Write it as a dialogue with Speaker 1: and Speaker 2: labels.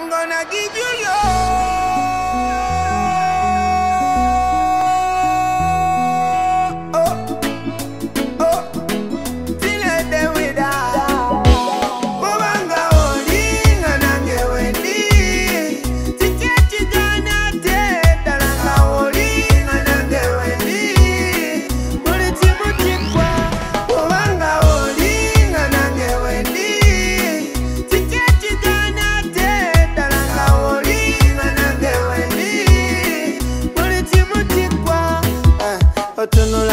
Speaker 1: I'm gonna give you your. Otunula nnyo